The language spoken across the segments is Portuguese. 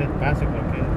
despacio porque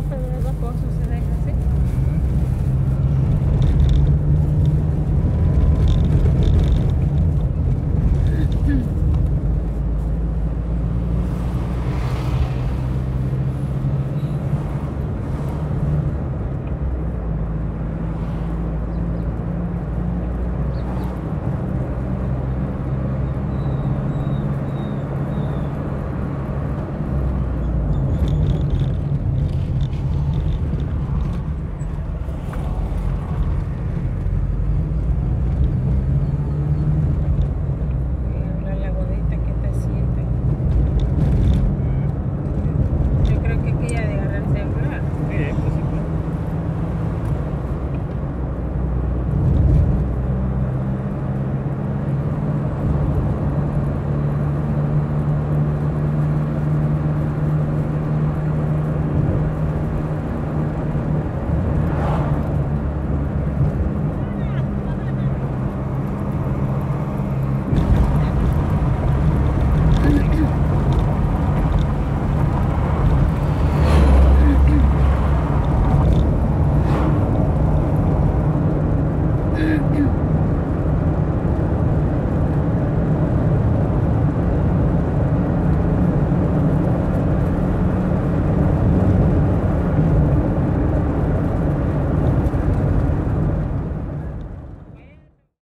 só fazer os acordos, né?